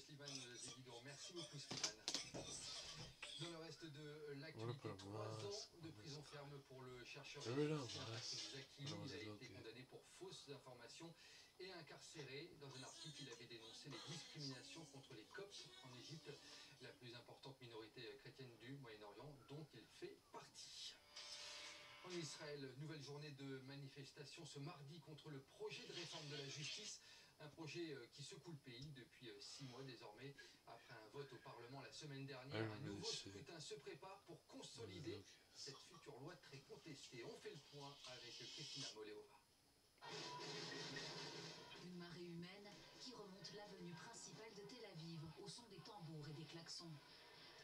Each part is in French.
Slimane Zéguidon. Merci beaucoup Slimane. Dans le reste de l'actualité, trois ans de prison ferme pour le chercheur Zaki. alors, Il a été ok. condamné pour fausses informations et incarcéré. Dans un article, il avait dénoncé les discriminations contre les Coptes en Égypte, la plus importante minorité chrétienne du Moyen-Orient, dont il fait partie. En Israël, nouvelle journée de manifestation ce mardi contre le projet de réforme de la justice, un projet euh, qui secoue le pays depuis euh, six mois désormais. Après un vote au Parlement la semaine dernière, Ah, un nouveau scrutin se prépare pour consolider cette future loi très contestée. On fait le point avec Christina Moleova. Une marée humaine qui remonte l'avenue principale de Tel Aviv au son des tambours et des klaxons.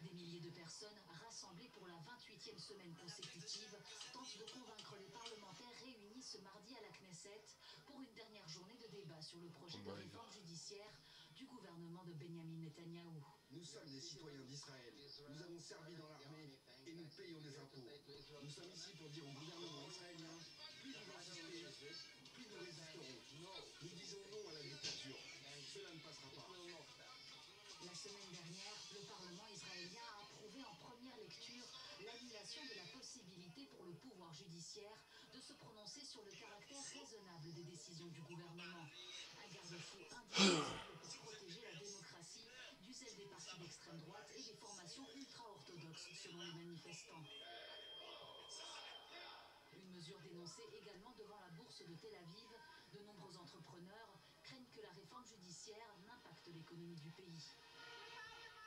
Des milliers de personnes rassemblées pour la 28e semaine consécutive tentent de convaincre les parlementaires réunis ce mardi à la Knesset pour une dernière journée de débat sur le projet de réforme judiciaire du gouvernement de Benjamin Netanyahou. Nous sommes des citoyens d'Israël. Nous avons servi dans l'armée et nous payons des impôts. Nous sommes ici pour dire au gouvernement israélien plus vous insistez, plus nous résisterons. Nous disons non à la de la possibilité pour le pouvoir judiciaire de se prononcer sur le caractère raisonnable des décisions du gouvernement. Un garde-fou indispensable pour protéger la démocratie du zèle des partis d'extrême droite et des formations ultra-orthodoxes, selon les manifestants. Une mesure dénoncée également devant la bourse de Tel Aviv. De nombreux entrepreneurs craignent que la réforme judiciaire n'impacte l'économie du pays.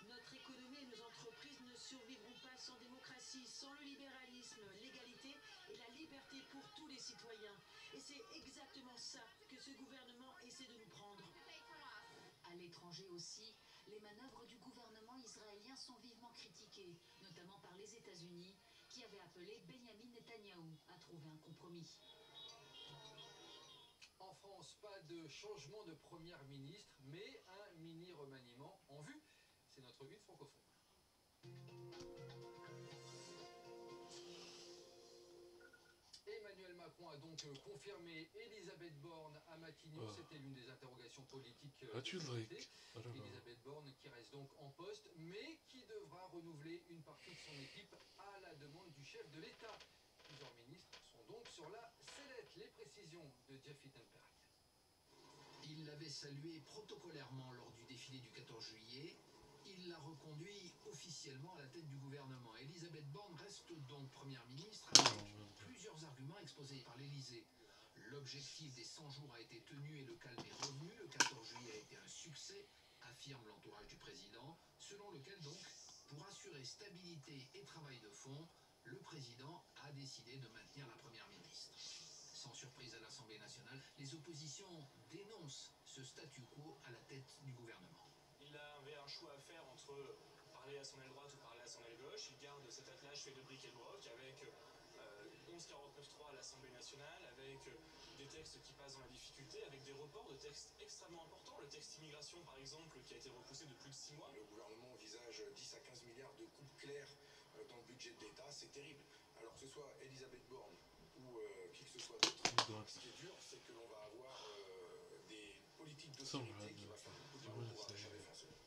Notre économie et nos entreprises ne survivront pas l'égalité et la liberté pour tous les citoyens. Et c'est exactement ça que ce gouvernement essaie de nous prendre. À l'étranger aussi, les manœuvres du gouvernement israélien sont vivement critiquées, notamment par les États-Unis, qui avaient appelé Benjamin Netanyahou à trouver un compromis. En France, pas de changement de première ministre, mais un mini remaniement en vue. C'est notre une francophone. Macron a donc euh, confirmé Elisabeth Borne à Matignon. Oh. C'était l'une des interrogations politiques. euh, de. Ah, là, là. Elisabeth Borne qui reste donc en poste, mais qui devra renouveler une partie de son équipe à la demande du chef de l'État. Plusieurs ministres sont donc sur la sellette. Les précisions de Jeff Ittenberg. Il l'avait salué protocolairement lors du défilé du 14 juillet. Il l'a reconduit officiellement à la tête du gouvernement. Elisabeth Borne reste donc première ministre Oh, exposés par l'Élysée. L'objectif des 100 jours a été tenu et le calme est revenu. Le 14 juillet a été un succès, affirme l'entourage du président, selon lequel donc, pour assurer stabilité et travail de fond, le président a décidé de maintenir la première ministre. Sans surprise à l'Assemblée nationale, les oppositions dénoncent ce statu quo à la tête du gouvernement. Il avait un choix à faire entre parler à son aile droite ou parler à son aile gauche. Il garde cet attelage fait de briques et de broc avec euh, 1149.3 à l'Assemblée nationale, avec euh, des textes qui passent dans la difficulté, avec des reports de textes extrêmement importants. Le texte immigration, par exemple, qui a été repoussé de plus de 6 mois. Le gouvernement envisage 10 à 15 milliards de coupes claires euh, dans le budget de l'État, c'est terrible. Alors que ce soit Elisabeth Borne ou euh, qui que ce soit d'autre, ce qui est dur, c'est que l'on va avoir euh, des politiques d'austérité qui va faire beaucoup de mal au